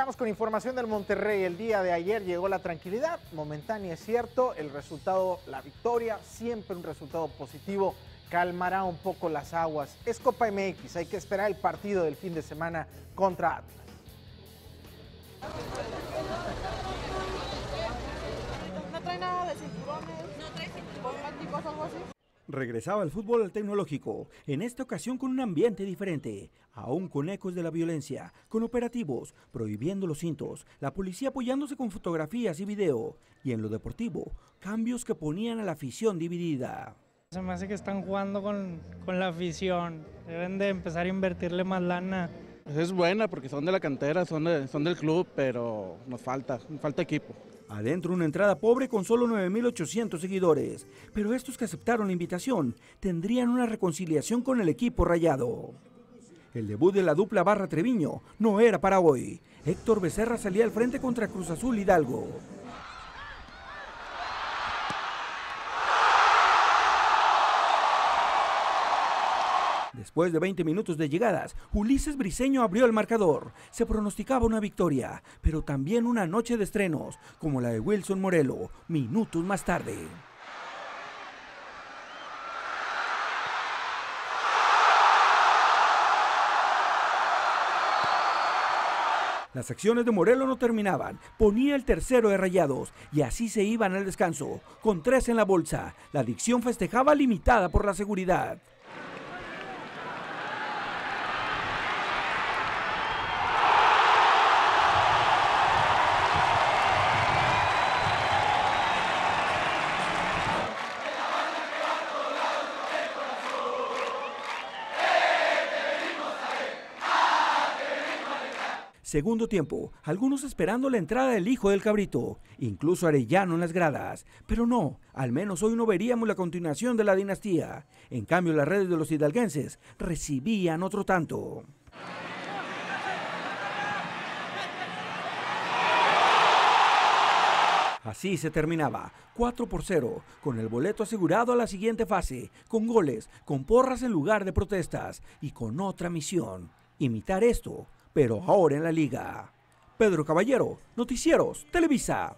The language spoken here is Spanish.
Vamos con información del Monterrey. El día de ayer llegó la tranquilidad, momentánea es cierto, el resultado, la victoria, siempre un resultado positivo, calmará un poco las aguas. Es Copa MX, hay que esperar el partido del fin de semana contra Atlas. No trae nada de cinturones, no trae cinturones, así. Regresaba el fútbol al tecnológico, en esta ocasión con un ambiente diferente, aún con ecos de la violencia, con operativos, prohibiendo los cintos, la policía apoyándose con fotografías y video, y en lo deportivo, cambios que ponían a la afición dividida. Se me hace que están jugando con, con la afición, deben de empezar a invertirle más lana. Pues es buena porque son de la cantera, son, de- son del club, pero nos falta, nos falta equipo. Adentro una entrada pobre con solo 9.800 seguidores, pero estos que aceptaron la invitación tendrían una reconciliación con el equipo rayado. El debut de la dupla Barra Treviño no era para hoy. Héctor Becerra salía al frente contra Cruz Azul Hidalgo. Después de 20 minutos de llegadas, Ulises Briseño abrió el marcador. Se pronosticaba una victoria, pero también una noche de estrenos, como la de Wilson Morelo, minutos más tarde. Las acciones de Morelos no terminaban. Ponía el tercero de rayados y así se iban al descanso. Con tres en la bolsa, la adicción festejaba limitada por la seguridad. Segundo tiempo, algunos esperando la entrada del hijo del cabrito, incluso Arellano en las gradas. Pero no, al menos hoy no veríamos la continuación de la dinastía. En cambio, las redes de los hidalguenses recibían otro tanto. Así se terminaba, 4 por 0, con el boleto asegurado a la siguiente fase, con goles, con porras en lugar de protestas y con otra misión, imitar esto, pero ahora en la liga. Pedro Caballero, Noticieros, Televisa.